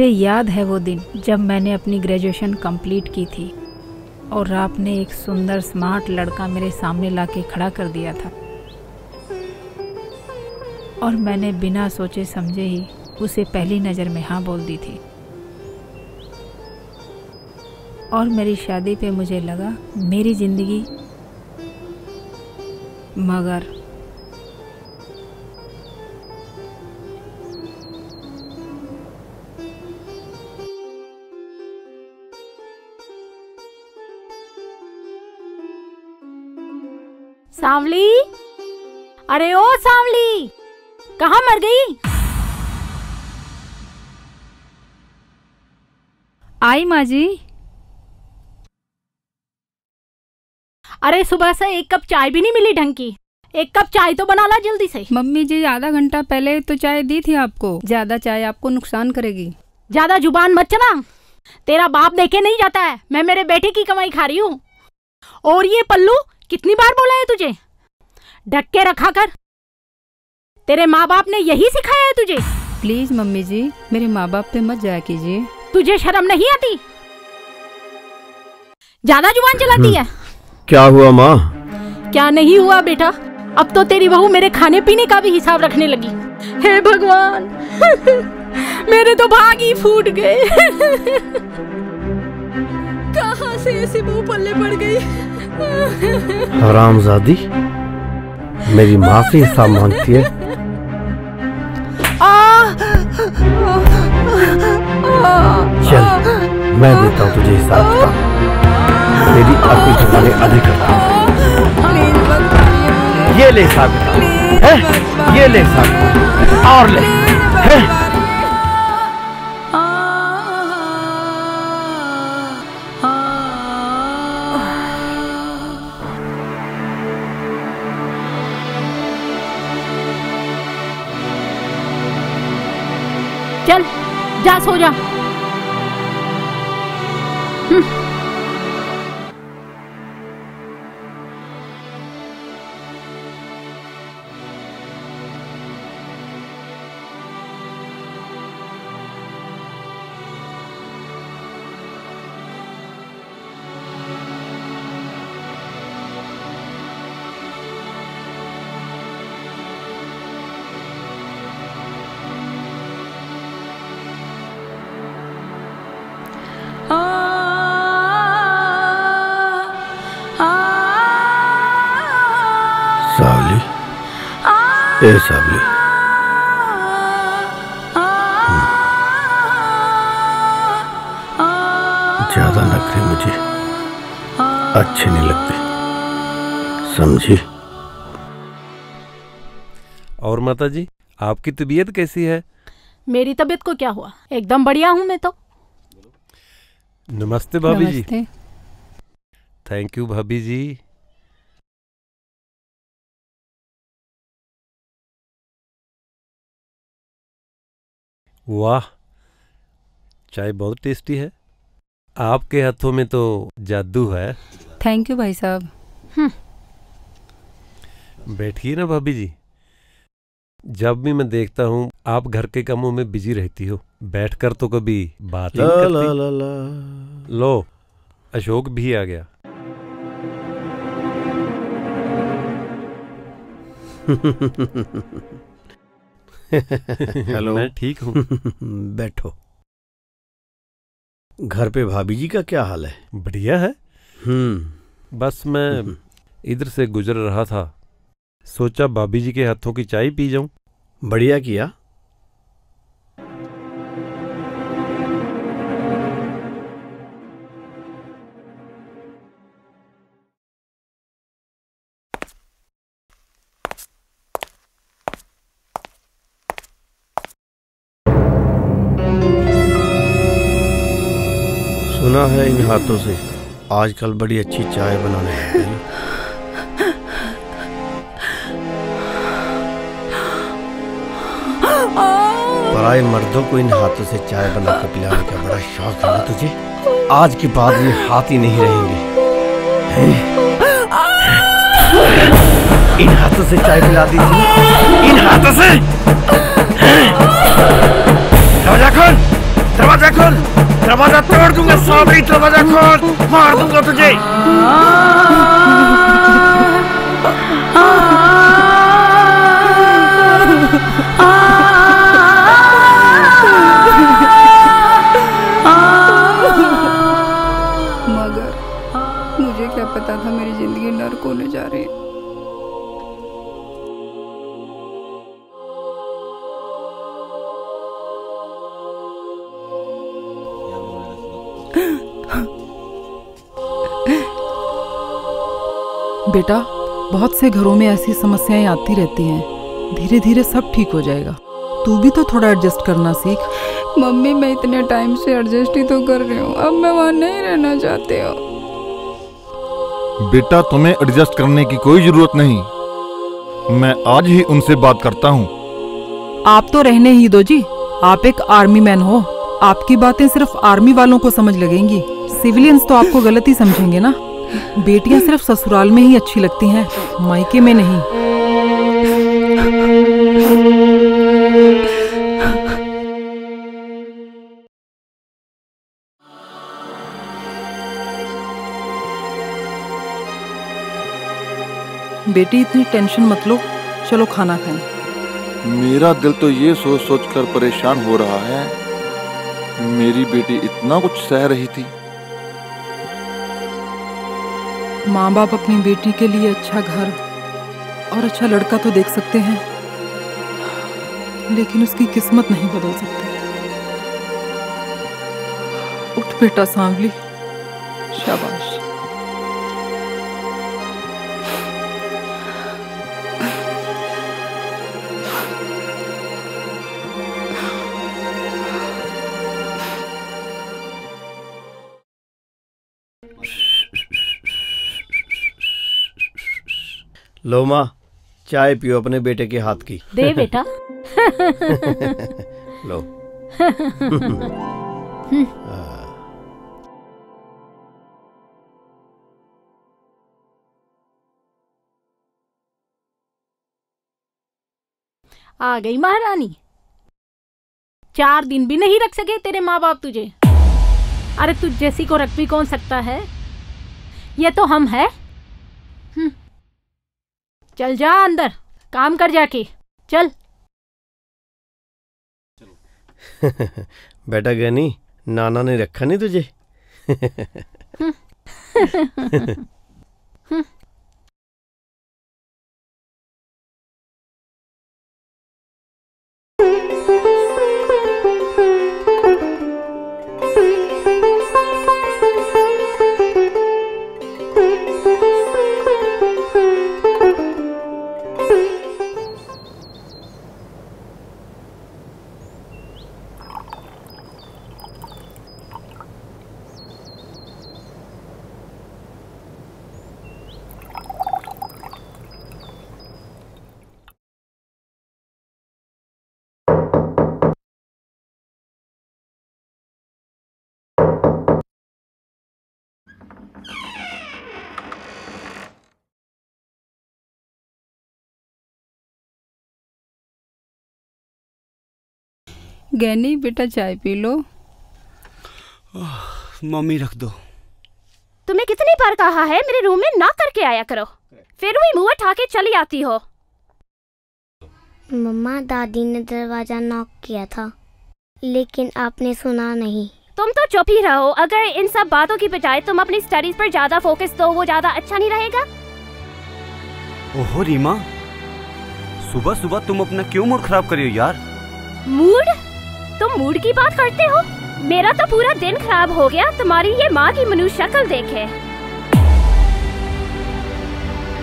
मुझे याद है वो दिन जब मैंने अपनी ग्रेजुएशन कंप्लीट की थी और आपने एक सुंदर स्मार्ट लड़का मेरे सामने लाके खड़ा कर दिया था। और मैंने बिना सोचे समझे ही उसे पहली नज़र में हाँ बोल दी थी। और मेरी शादी पे मुझे लगा मेरी ज़िंदगी मगर सांवली? अरे ओ सांवली कहाँ मर गई? आई माँ जी। अरे सुबह से एक कप चाय भी नहीं मिली ढंग की। एक कप चाय तो बना ला जल्दी से। मम्मी जी आधा घंटा पहले तो चाय दी थी आपको। ज़्यादा चाय आपको नुकसान करेगी। ज़्यादा ज़ुबान मत चला। तेरा बाप देखे नहीं जाता है। मैं मेरे बेटे की कमाई खा रही हूँ। और ये पल्लू कितनी बार बोला है तुझे? ढक के रखा कर तेरे माँ बाप ने यही सिखाया है तुझे? प्लीज़ मम्मी जी मेरे माँ बाप पे मत जाया कीजिए। तुझे शर्म नहीं आती? ज़्यादा ज़ुबान चलाती है। क्या हुआ माँ? क्या नहीं हुआ बेटा? अब तो तेरी बहू मेरे खाने पीने का भी हिसाब रखने लगी। हे भगवान! मेरे तो भाग ही फूट गए। कहाँ से ऐसी बहू पल्ले पड़ गई? हरामजादी मेरी माफ़ी हिसाब मांगती है। चल, मैं देता हूँ तुझे हिसाब किताब। तेरी अकल तुम्हारे अधिक करता हूँ ये ले हिसाब ये ले हिसाब और ले, है? जा सो ए सावली ज़्यादा नखरे मुझे। अच्छे नहीं लगते। समझी? और माता जी आपकी तबीयत कैसी है? मेरी तबीयत को क्या हुआ? एकदम बढ़िया हूँ मैं तो। नमस्ते भाभी जी। थैंक यू भाभी जी। वाह चाय बहुत टेस्टी है। आपके हाथों में तो जादू है। थैंक यू भाई साहब। बैठिए ना भाभी जी। जब भी मैं देखता हूँ आप घर के कामों में बिज़ी रहती हो। बैठकर तो कभी बात ला नहीं ला ला ला। लो अशोक भी आ गया। हेलो। मैं ठीक हूँ। बैठो। घर पे भाभी जी का क्या हाल है? बढ़िया है। हम्म। बस मैं इधर से गुजर रहा था। सोचा भाभी जी के हाथों की चाय पी जाऊँ। बढ़िया किया। हाथों से। आजकल बड़ी अच्छी चाय बनाने लग गई पराए मर्दों को इन हाथों से चाय बनाकर पिलाने का बड़ा शौक है ना तुझे? आज के बाद ये हाथ ही नहीं रहेंगे। हैं? इन हाथों से चाय पिला दीजिए इन हाथों से? दरवाज़ा खोल! दरवाज़ा खोल! दरवाज़ा तोड़ दूँगा सावरी दरवाज़ा खोल मार दूँगा तुझे मगर बेटा बहुत से घरों में ऐसी समस्याएँ आती रहती हैं। धीरे धीरे सब ठीक हो जाएगा। तू भी तो थोड़ा एडजस्ट करना सीख। मम्मी मैं इतने टाइम से एडजस्ट ही तो कर रही हूँ। अब मैं वहाँ नहीं रहना चाहती हूँ। बेटा तुम्हें एडजस्ट करने की कोई ज़रूरत नहीं। मैं आज ही उनसे बात करता हूँ। आप तो रहने ही दो जी। आप एक आर्मी मैन हो। आपकी बातें सिर्फ़ आर्मी वालों को समझ लगेंगी। सिविलियंस तो आपको गलत ही समझेंगे ना। बेटियाँ सिर्फ़ ससुराल में ही अच्छी लगती हैं, मायके में नहीं। बेटी, इतनी टेंशन मत लो, चलो खाना खाएँ। मेरा दिल तो ये सोच सोच कर परेशान हो रहा है। मेरी बेटी इतना कुछ सह रही थी। माँ बाप अपनी बेटी के लिए अच्छा घर और अच्छा लड़का तो देख सकते हैं, लेकिन उसकी किस्मत नहीं बदल सकते। उठ बेटा सांगली शाबाश। लो माँ चाय पियो अपने बेटे के हाथ की। दे बेटा। लो। आ गई महारानी। चार दिन भी नहीं रख सके तेरे माँ बाप तुझे। अरे तुझ जैसी को रख भी कौन सकता है? ये तो हम है। चल जा अंदर काम कर जाके चल। बेटा गनी नाना ने रखा नहीं तुझे? गैनी बेटा चाय पी लो। मम्मी रख दो। तुम्हें कितनी बार कहा है मेरे रूम में ना करके आया करो। फिर भी मुँह उठा के चली आती हो। मम्मा दादी ने दरवाज़ा नॉक किया था लेकिन आपने सुना नहीं। तुम तो चुप ही रहो। अगर इन सब बातों की बजाय तुम अपनी स्टडीज़ पर ज़्यादा फोकस दो वो ज़्यादा अच्छा नहीं रहेगा? ओहो रीमा सुबह सुबह तुम अपना क्यों मूड खराब कर रही हो यार? मूड? तुम मूड की बात करते हो? मेरा तो पूरा दिन खराब हो गया। तुम्हारी ये माँ की मनुष्य शक्ल देखे।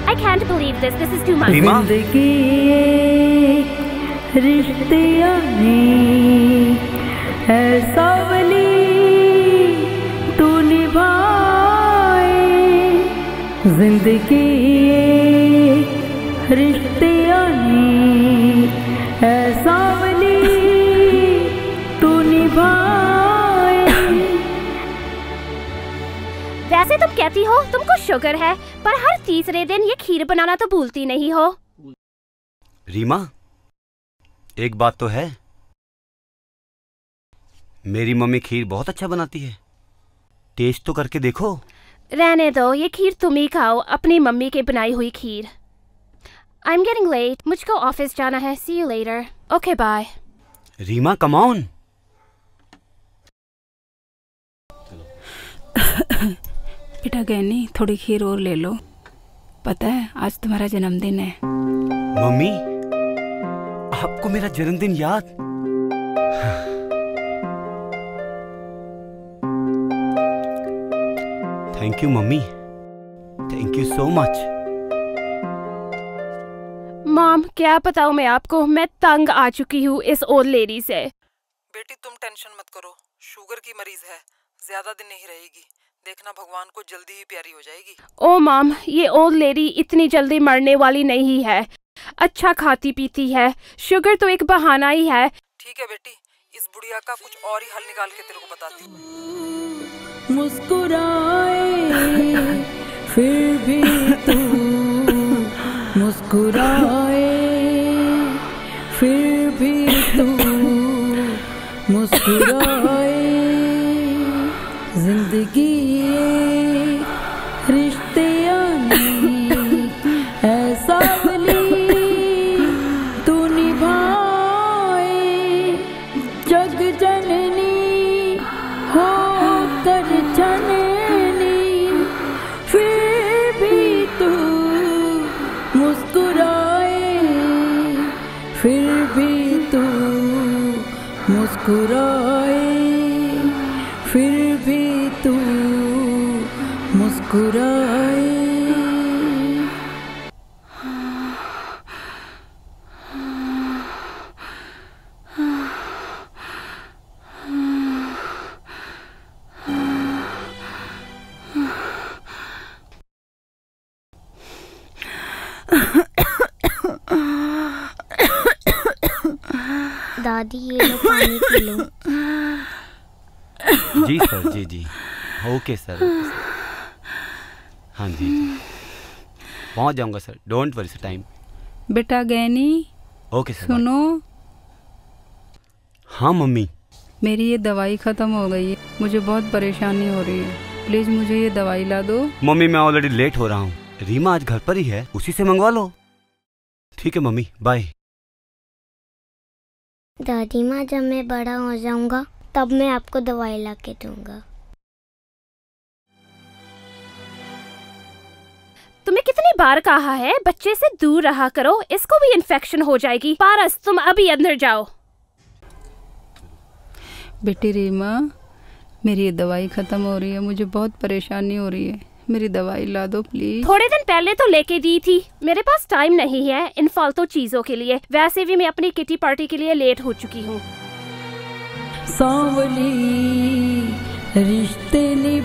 I can't believe this. This is too much. रिश्ते ऐसा तू निभाए। ज़िंदगी रिश्ते ऐसा वैसे तुम कहती हो तुमको शुगर है पर हर तीसरे दिन ये खीर बनाना तो भूलती नहीं हो। रीमा एक बात तो है। मेरी मम्मी खीर बहुत अच्छा बनाती है। टेस्ट तो करके देखो। रहने दो ये खीर तुम ही खाओ अपनी मम्मी के बनाई हुई खीर। आई एम गेटिंग लेट मुझको ऑफ़िस जाना है see you later okay bye Reema come on बेटा गैनी थोड़ी खीर और ले लो। पता है आज तुम्हारा जन्मदिन है। मम्मी आपको मेरा जन्मदिन याद? Thank you mummy. Thank you so much mom क्या बताऊँ मैं आपको? मैं तंग आ चुकी हूँ इस ओल्ड लेडी से। बेटी तुम टेंशन मत करो। शुगर की मरीज़ है ज़्यादा दिन नहीं रहेगी। देखना भगवान को जल्दी ही प्यारी हो जाएगी। ओ माम ये ओल्ड लेडी इतनी जल्दी मरने वाली नहीं है। अच्छा खाती पीती है। शुगर तो एक बहाना ही है। ठीक है बेटी इस बुढ़िया का कुछ और ही हल निकाल के तेरे को बताती हूँ। मुस्कुराए फिर भी तू मुस्कुराए फिर भी तू मुस्कुराए। ज़िंदगी रिश्ते ऐसा तू जननी फिर भी तू मुस्कुराए फिर भी तू मुस्कुराए। मुस्कुराए। दादी ये लो पानी पी लो। जी सर जी जी। Okay sir okay sir. हाँ जी। पहुँच जाऊँगा sir. Don't worry sir time बेटा गैनी ओके सर सुनो। हाँ मम्मी। मेरी ये दवाई ख़त्म हो गई है। मुझे बहुत परेशानी हो रही है। प्लीज़ मुझे ये दवाई ला दो। मम्मी मैं ऑलरेडी लेट हो रहा हूँ। रीमा आज घर पर ही है। उसी से मंगवा लो। ठीक है मम्मी। बाय दादी माँ जब मैं बड़ा हो जाऊँगा तब मैं आपको दवाई ला के दूँगा। तुम्हें कितनी बार कहा है बच्चे से दूर रहा करो इसको भी इन्फेक्शन हो जाएगी। पारस तुम अभी अंदर जाओ। बेटी रीमा मेरी ये दवाई ख़त्म हो रही है मुझे बहुत परेशानी हो रही है। मेरी दवाई ला दो प्लीज़ थोड़े दिन पहले तो लेके दी थी। मेरे पास टाइम नहीं है इन फालतू चीज़ों के लिए। वैसे भी मैं अपनी किटी पार्टी के लिए लेट हो चुकी हूँ। सांवली रिश्ते निभाए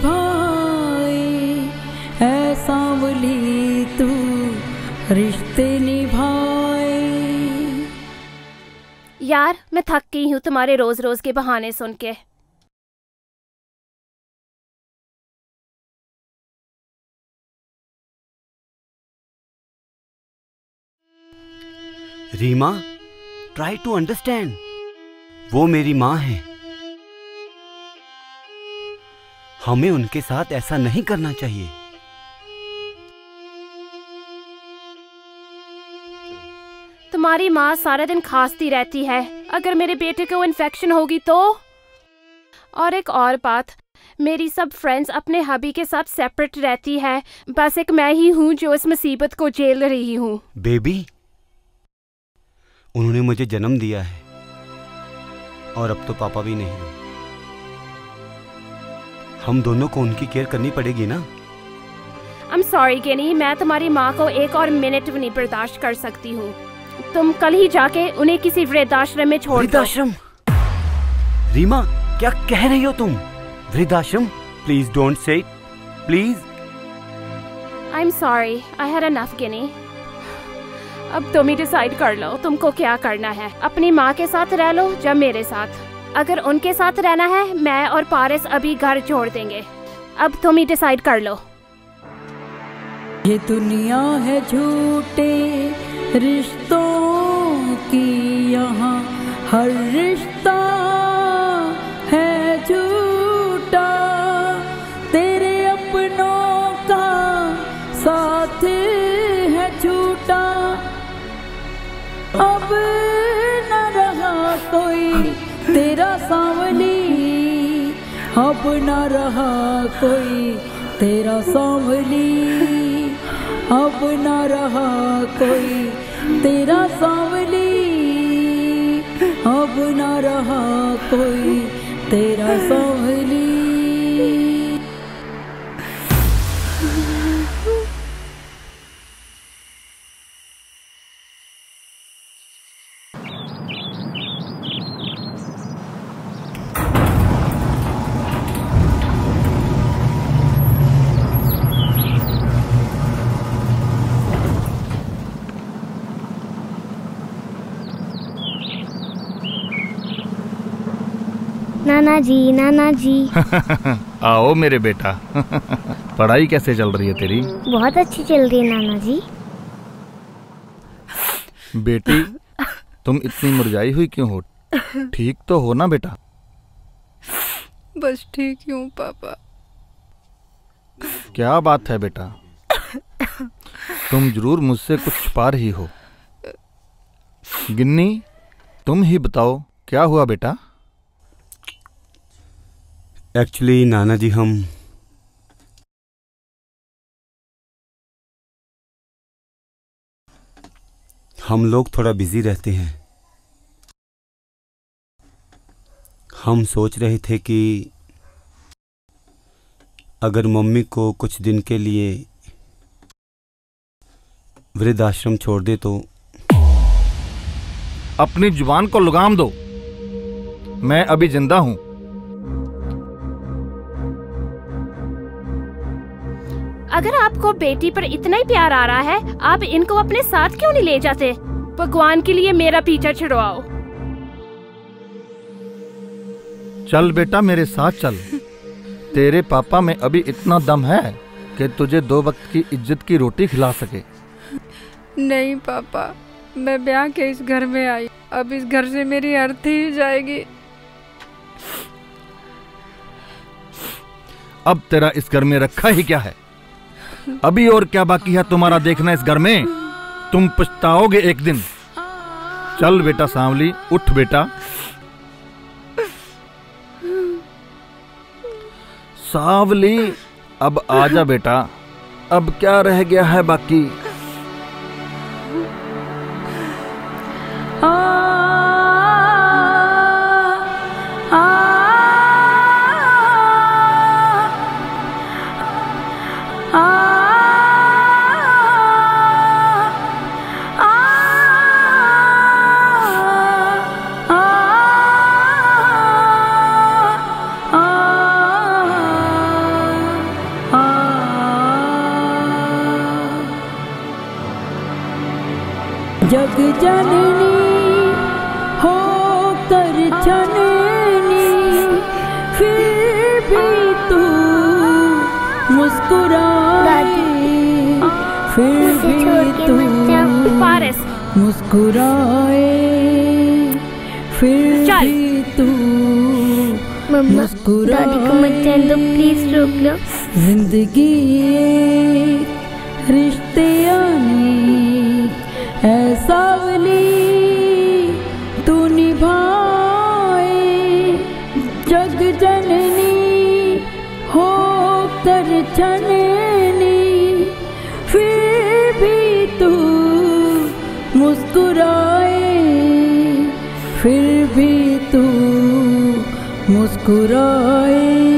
रिश्ते निभाए। यार मैं थक गई हूँ तुम्हारे रोज रोज के बहाने सुन के। रीमा ट्राई टू अंडरस्टैंड वो मेरी माँ है। हमें उनके साथ ऐसा नहीं करना चाहिए। तुम्हारी माँ सारा दिन खांसती रहती है। अगर मेरे बेटे को इन्फेक्शन होगी तो? और एक और बात मेरी सब फ्रेंड्स अपने हबी के साथ सेपरेट रहती है। बस एक मैं ही हूँ जो इस मुसीबत को झेल रही हूँ। बेबी उन्होंने मुझे जन्म दिया है। और अब तो पापा भी नहीं। हैं। हम दोनों को उनकी केयर करनी पड़ेगी ना? आई एम सॉरी केनी मैं तुम्हारी माँ को एक और मिनट भी नहीं बर्दाश्त कर सकती हूँ। तुम कल ही जाके उन्हें किसी वृद्धाश्रम में छोड़ दो। वृद्धाश्रम? रीमा क्या कह रही हो तुम? वृद्धाश्रम? Please don't say please I am sorry I had enough गिनी अब तुम ही डिसाइड कर लो तुमको क्या करना है। अपनी माँ के साथ रह लो या मेरे साथ। अगर उनके साथ रहना है मैं और पारिस अभी घर छोड़ देंगे। अब तुम ही डिसाइड कर लो। ये दुनिया है झूठे रिश्तों की यहाँ हर रिश्ता है झूठा। तेरे अपनों का साथ है झूठा। अब न रहा कोई तेरा सांवली अब न रहा कोई तेरा सांवली अब न रहा कोई तेरा साँवली अब न रहा कोई तेरा नाना जी नाना जी आओ मेरे बेटा। पढ़ाई कैसे चल रही है तेरी? बहुत अच्छी चल रही है नाना जी बेटी तुम इतनी मुरझाई हुई क्यों हो? ठीक तो हो ना बेटा? बस ठीक ही हूँ पापा। क्या बात है बेटा? तुम ज़रूर मुझसे कुछ छुपा रही हो। गिन्नी तुम ही बताओ क्या हुआ बेटा? एक्चुअली नाना जी, हम हम लोग थोड़ा बिज़ी रहते हैं। हम सोच रहे थे कि अगर मम्मी को कुछ दिन के लिए वृद्धाश्रम छोड़ दे तो अपनी ज़ुबान को लगाम दो। मैं अभी ज़िंदा हूँ। अगर आपको बेटी पर इतना ही प्यार आ रहा है आप इनको अपने साथ क्यों नहीं ले जाते? भगवान के लिए मेरा पीछा छुड़वाओ। चल बेटा मेरे साथ चल। तेरे पापा में अभी इतना दम है कि तुझे दो वक्त की इज़्ज़त की रोटी खिला सके। नहीं पापा मैं ब्याह के इस घर में आई। अब इस घर से मेरी अर्थी ही जाएगी। अब तेरा इस घर में रखा ही क्या है? अभी और क्या बाकी है तुम्हारा देखना इस घर में? तुम पछताओगे एक दिन। चल बेटा सांवली, उठ बेटा। सांवली, अब आजा बेटा। अब क्या रह गया है बाकी? जग मुस्कुराए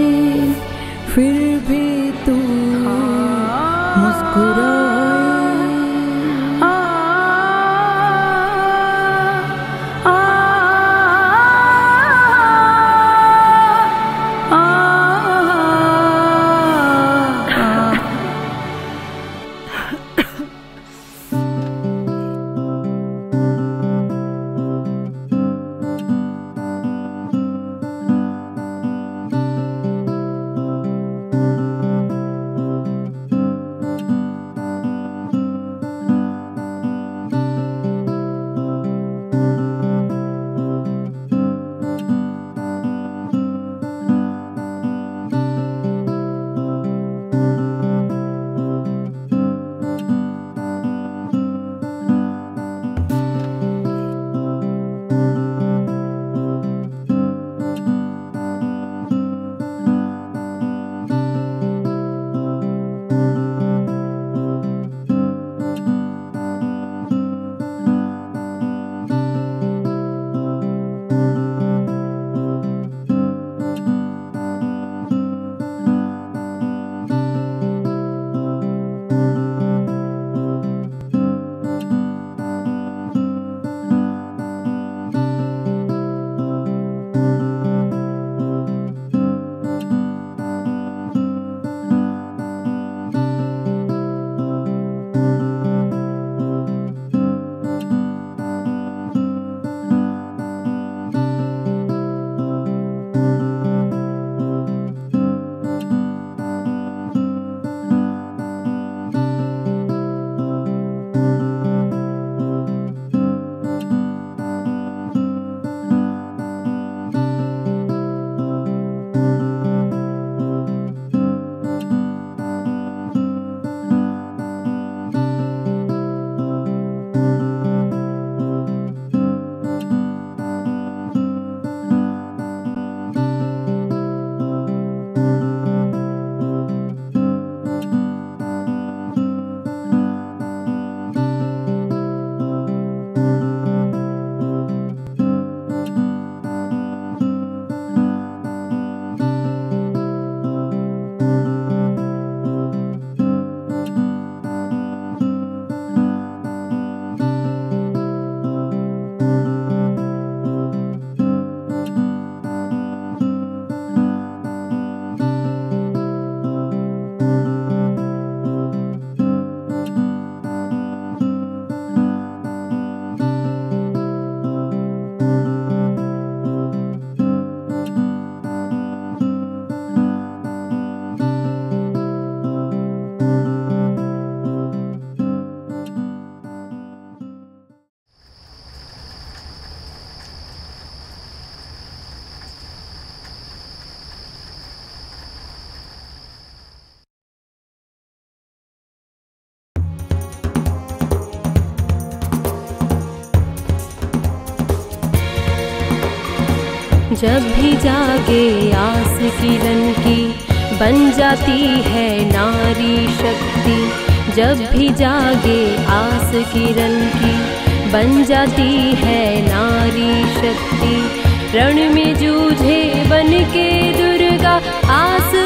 जब भी जागे आस किरण की, बन जाती है नारी शक्ति। जब भी जागे आस किरण की, बन जाती है नारी शक्ति। रण में जूझे बन के दुर्गा आसमान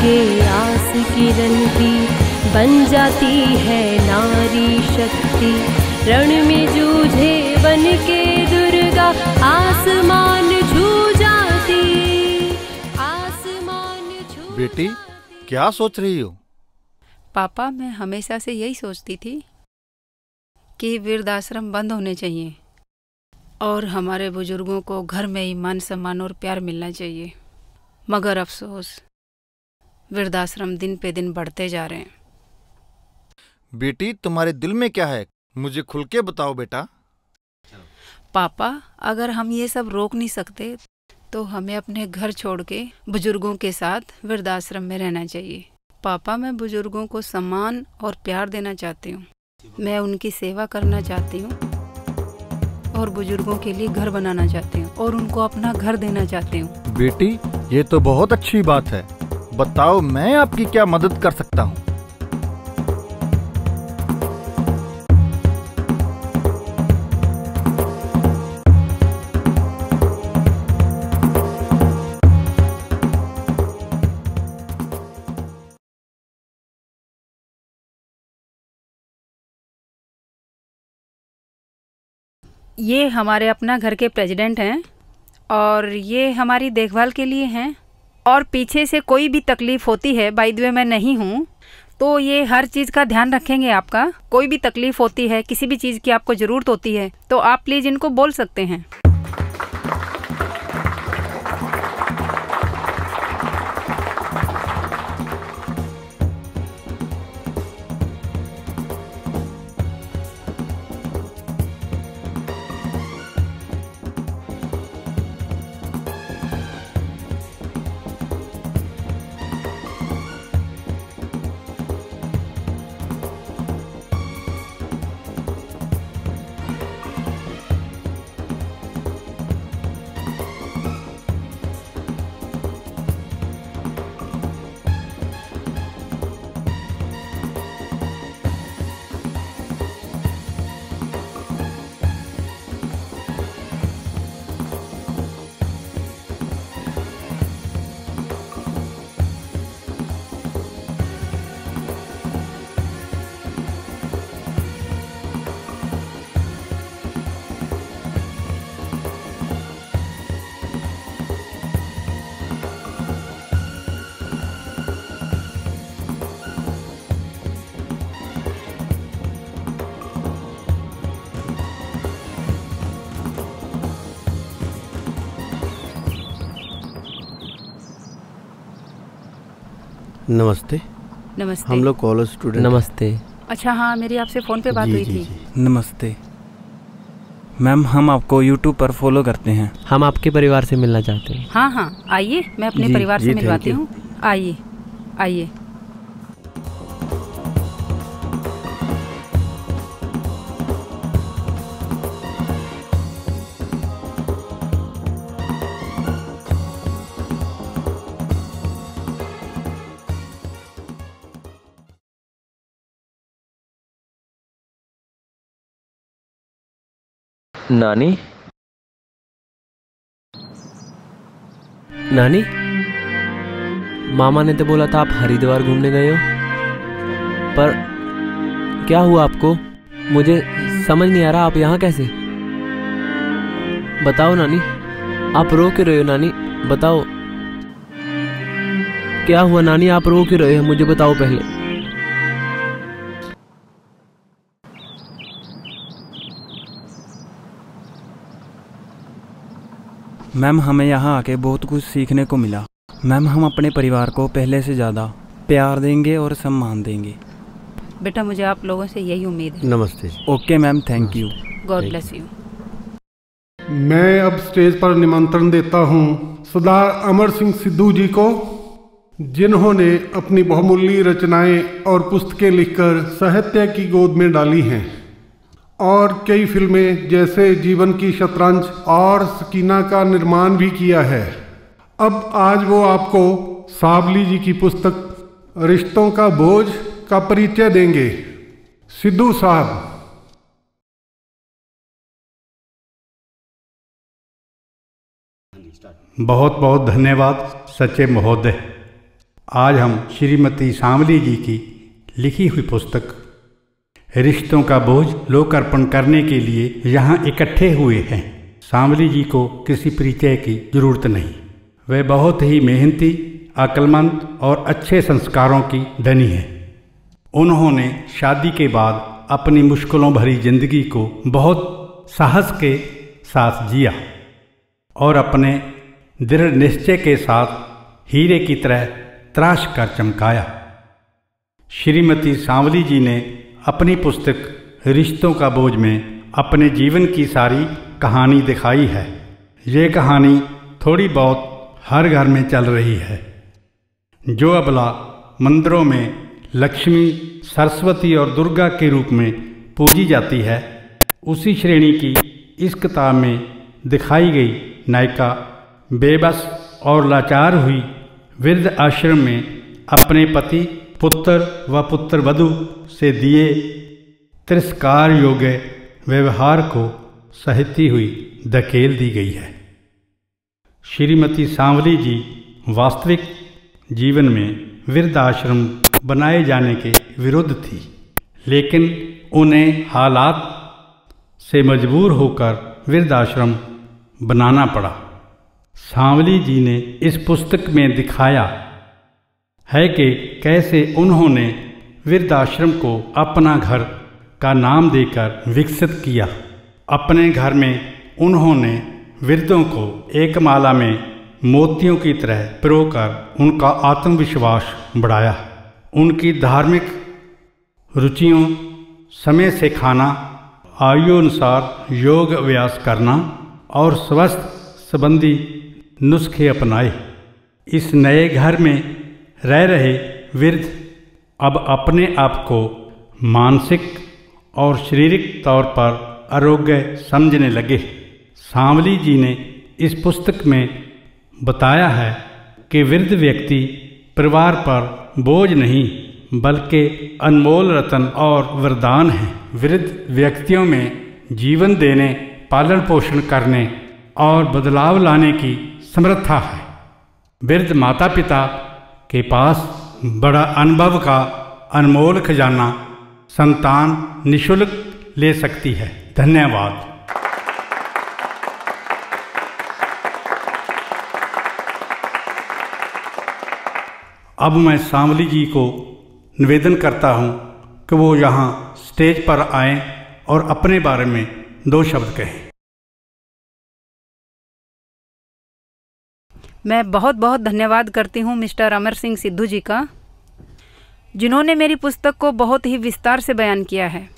जागे आस किरण की बन जाती है नारी शक्ति। रण में जूझे बन के दुर्गा आसमान छू जाती। आसमान छू बेटी क्या सोच रही हो? पापा मैं हमेशा से यही सोचती थी कि वृद्धाश्रम बंद होने चाहिए और हमारे बुज़ुर्गों को घर में ही मान सम्मान और प्यार मिलना चाहिए। मगर अफसोस वृद्धाश्रम दिन पे दिन बढ़ते जा रहे हैं। बेटी तुम्हारे दिल में क्या है? मुझे खुल के बताओ बेटा। पापा अगर हम ये सब रोक नहीं सकते तो हमें अपने घर छोड़ के बुज़ुर्गों के साथ वृद्धाश्रम में रहना चाहिए। पापा मैं बुज़ुर्गों को सम्मान और प्यार देना चाहती हूँ। मैं उनकी सेवा करना चाहती हूँ और बुज़ुर्गों के लिए घर बनाना चाहती हूँ और उनको अपना घर देना चाहती हूँ। बेटी ये तो बहुत अच्छी बात है। बताओ, मैं आपकी क्या मदद कर सकता हूँ? ये हमारे अपना घर के प्रेसिडेंट हैं और ये हमारी देखभाल के लिए हैं। और पीछे से कोई भी तकलीफ़ होती है बाई द मैं नहीं हूँ तो ये हर चीज़ का ध्यान रखेंगे आपका। कोई भी तकलीफ़ होती है, किसी भी चीज़ की आपको ज़रूरत होती है तो आप प्लीज़ इनको बोल सकते हैं। नमस्ते। नमस्ते। हम लोग कॉलेज स्टूडेंट। नमस्ते। अच्छा हाँ मेरी आपसे फ़ोन पे बात जी, हुई जी, थी। नमस्ते। मैम हम आपको यूट्यूब पर फॉलो करते हैं। हम आपके परिवार से मिलना चाहते हैं। हाँ हाँ आइए मैं अपने जी, परिवार जी, से मिलवाती हूँ। आइए आइए। नानी? नानी? मामा ने तो बोला था आप हरिद्वार घूमने गए हो। पर क्या हुआ आपको? मुझे समझ नहीं आ रहा, आप यहाँ कैसे? बताओ नानी। आप रो क्यों रहे हो नानी? बताओ। क्या हुआ नानी, आप रो क्यों रहे हो? मुझे बताओ पहले। मैम हमें यहाँ आके बहुत कुछ सीखने को मिला। मैम हम अपने परिवार को पहले से ज़्यादा प्यार देंगे और सम्मान देंगे। बेटा मुझे आप लोगों से यही उम्मीद है। नमस्ते okay ma'am thank you. God bless you. मैं अब स्टेज पर निमंत्रण देता हूँ सरदार अमर सिंह सिद्धू जी को जिन्होंने अपनी बहुमूल्य रचनाएँ और पुस्तकें लिखकर साहित्य की गोद में डाली हैं। और कई फ़िल्में, जैसे जीवन की शतरंज और सकीना का निर्माण भी किया है। अब आज वो आपको सावली जी की पुस्तक, रिश्तों का बोझ का परिचय देंगे। सिद्धू साहब। बहुत बहुत धन्यवाद, सच्चे महोदय। आज हम श्रीमती सांवली जी की लिखी हुई पुस्तक रिश्तों का बोझ लोकार्पण करने के लिए यहाँ इकट्ठे हुए हैं। शामली जी को किसी परिचय की ज़रूरत नहीं। वे बहुत ही मेहनती अक्लमंद और अच्छे संस्कारों की धनी है। उन्होंने शादी के बाद अपनी मुश्किलों भरी ज़िंदगी को बहुत साहस के साथ जिया और अपने दृढ़ निश्चय के साथ हीरे की तरह त्राश कर चमकाया। श्रीमती सांवली जी ने अपनी पुस्तक रिश्तों का बोझ में अपने जीवन की सारी कहानी दिखाई है। ये कहानी थोड़ी बहुत हर घर में चल रही है। जो अबला मंदिरों में लक्ष्मी, सरस्वती और दुर्गा के रूप में पूजी जाती है, उसी श्रेणी की इस किताब में दिखाई गई नायिका बेबस और लाचार हुई वृद्ध आश्रम में अपने पति, पुत्र व पुत्र वधु से दिए तिरस्कार योग्य व्यवहार को सहती हुई धकेल दी गई है। श्रीमती सांवली जी वास्तविक जीवन में वृद्ध आश्रम बनाए जाने के विरुद्ध थी, लेकिन उन्हें हालात से मजबूर होकर वृद्ध आश्रम बनाना पड़ा। सांवली जी ने इस पुस्तक में दिखाया है कि कैसे उन्होंने वृद्धाश्रम को अपना घर का नाम देकर विकसित किया। अपने घर में उन्होंने वृद्धों को एक माला में मोतियों की तरह पिरोकर उनका आत्मविश्वास बढ़ाया। उनकी धार्मिक रुचियों, समय से खाना, आयु अनुसार योग अभ्यास करना और स्वस्थ संबंधी नुस्खे अपनाए। इस नए घर में रह रहे वृद्ध अब अपने आप को मानसिक और शारीरिक तौर पर आरोग्य समझने लगे। सांवली जी ने इस पुस्तक में बताया है कि वृद्ध व्यक्ति परिवार पर बोझ नहीं, बल्कि अनमोल रतन और वरदान है। वृद्ध व्यक्तियों में जीवन देने, पालन पोषण करने और बदलाव लाने की समर्था है। वृद्ध माता पिता के पास बड़ा अनुभव का अनमोल खजाना संतान निशुल्क ले सकती है। धन्यवाद। अब मैं सांवली जी को निवेदन करता हूँ कि वो यहाँ स्टेज पर आएँ और अपने बारे में दो शब्द कहें। मैं बहुत बहुत धन्यवाद करती हूँ मिस्टर अमर सिंह सिद्धू जी का, जिन्होंने मेरी पुस्तक को बहुत ही विस्तार से बयान किया है।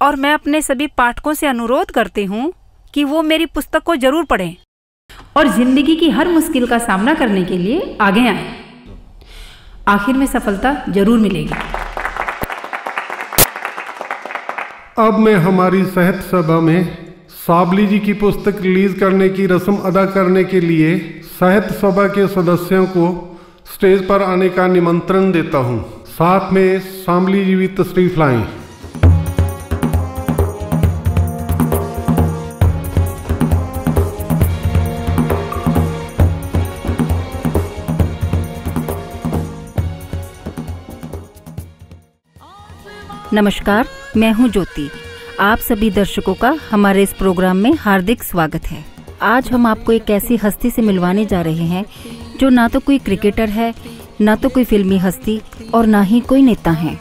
और मैं अपने सभी पाठकों से अनुरोध करती हूँ कि वो मेरी पुस्तक को ज़रूर पढ़ें और ज़िंदगी की हर मुश्किल का सामना करने के लिए आगे आए। आखिर में सफलता ज़रूर मिलेगी। अब मैं हमारी साहित्य सभा में साबली जी की पुस्तक रिलीज़ करने की रस्म अदा करने के लिए साहित्य सभा के सदस्यों को स्टेज पर आने का निमंत्रण देता हूँ। साथ में सामली जी भी तशरीफ़ लाएँ नमस्कार, मैं हूँ ज्योति आप सभी दर्शकों का हमारे इस प्रोग्राम में हार्दिक स्वागत है। आज हम आपको एक ऐसी हस्ती से मिलवाने जा रहे हैं जो ना तो कोई क्रिकेटर है ना तो कोई फिल्मी हस्ती और ना ही कोई नेता है।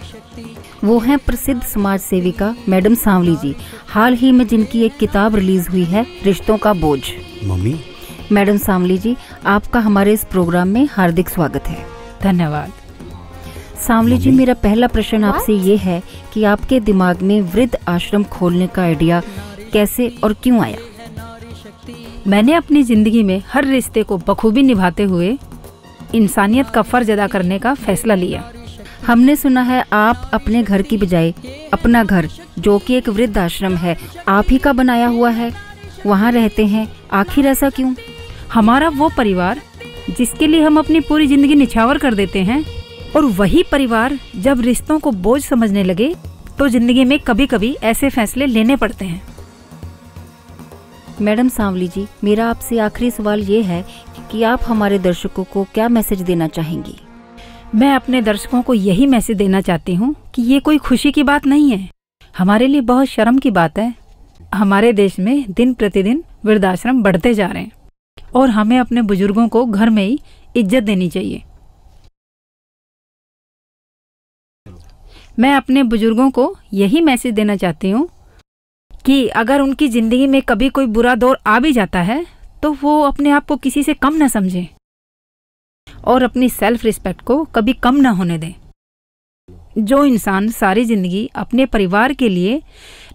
वो हैं प्रसिद्ध समाज सेविका मैडम सांवली जी। हाल ही में जिनकी एक किताब रिलीज़ हुई है रिश्तों का बोझ। मम्मी? मैडम सांवली जी आपका हमारे इस प्रोग्राम में हार्दिक स्वागत है। धन्यवाद। सांवली जी मेरा पहला प्रश्न आपसे ये है कि आपके दिमाग में वृद्ध आश्रम खोलने का आइडिया कैसे और क्यों आया? मैंने अपनी ज़िंदगी में हर रिश्ते को बखूबी निभाते हुए इंसानियत का फ़र्ज़ अदा करने का फैसला लिया। हमने सुना है आप अपने घर की बजाय अपना घर जो कि एक वृद्ध आश्रम है आप ही का बनाया हुआ है। वहाँ रहते हैं आखिर ऐसा क्यों? हमारा वो परिवार जिसके लिए हम अपनी पूरी ज़िंदगी निछावर कर देते हैं और वही परिवार जब रिश्तों को बोझ समझने लगे तो ज़िंदगी में कभी कभी ऐसे फैसले लेने पड़ते हैं। मैडम सांवली जी मेरा आपसे आखिरी सवाल ये है कि आप हमारे दर्शकों को क्या मैसेज देना चाहेंगी? मैं अपने दर्शकों को यही मैसेज देना चाहती हूँ कि ये कोई खुशी की बात नहीं है। हमारे लिए बहुत शर्म की बात है। हमारे देश में दिन प्रतिदिन वृद्धाश्रम बढ़ते जा रहे हैं और हमें अपने बुज़ुर्गों को घर में ही इज़्ज़त देनी चाहिए। मैं अपने बुज़ुर्गों को यही मैसेज देना चाहती हूँ कि अगर उनकी ज़िंदगी में कभी कोई बुरा दौर आ भी जाता है तो वो अपने आप को किसी से कम ना समझें और अपनी सेल्फ रिस्पेक्ट को कभी कम ना होने दें। जो इंसान सारी ज़िंदगी अपने परिवार के लिए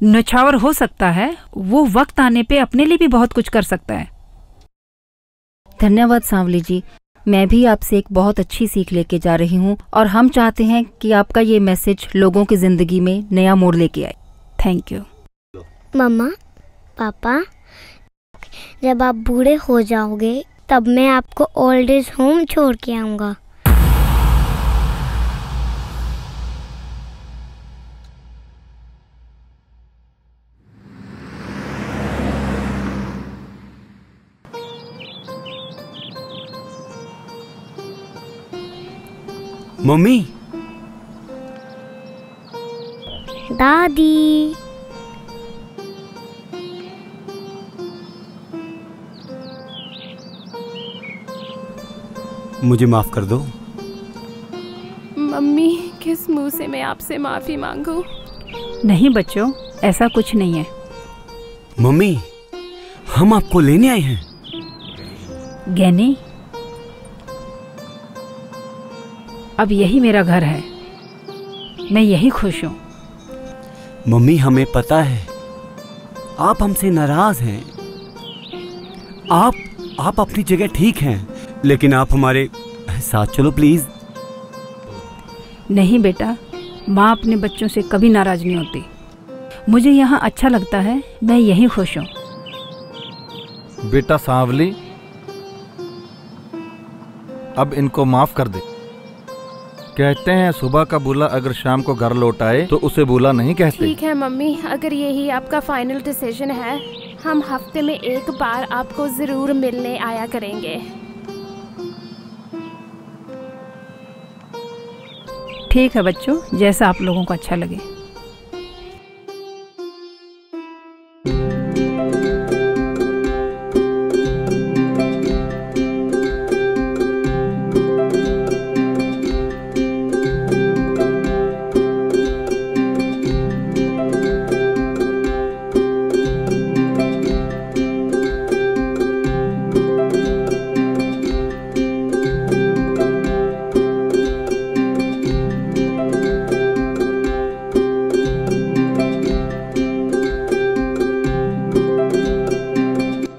नछावर हो सकता है, वो वक्त आने पे अपने लिए भी बहुत कुछ कर सकता है। धन्यवाद सांवली जी। मैं भी आपसे एक बहुत अच्छी सीख लेके जा रही हूँ और हम चाहते हैं कि आपका ये मैसेज लोगों की ज़िंदगी में नया मोड़ लेके आए। थैंक यू मम्मा, पापा, जब आप बूढ़े हो जाओगे, तब मैं आपको ओल्ड एज होम छोड़ के आऊँगा। मम्मी। दादी। मुझे माफ़ कर दो। मम्मी किस मुँह से मैं आपसे माफ़ी मांगू? नहीं बच्चों ऐसा कुछ नहीं है। मम्मी हम आपको लेने आए हैं। गैनी अब यही मेरा घर है। मैं यही खुश हूँ। मम्मी हमें पता है। आप हमसे नाराज़ हैं। आप आप अपनी जगह ठीक हैं लेकिन आप हमारे साथ चलो प्लीज़। नहीं बेटा माँ अपने बच्चों से कभी नाराज़ नहीं होती। मुझे यहाँ अच्छा लगता है मैं यही खुश हूँ। बेटा सांवली अब इनको माफ़ कर दे। कहते हैं सुबह का बुला अगर शाम को घर लौट आए तो उसे बुला नहीं कहते। ठीक है मम्मी अगर यही आपका फाइनल डिसीज़न है हम हफ़्ते में एक बार आपको ज़रूर मिलने आया करेंगे। ठीक है बच्चों जैसा आप लोगों को अच्छा लगे।